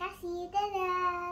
Casinha, Dadah.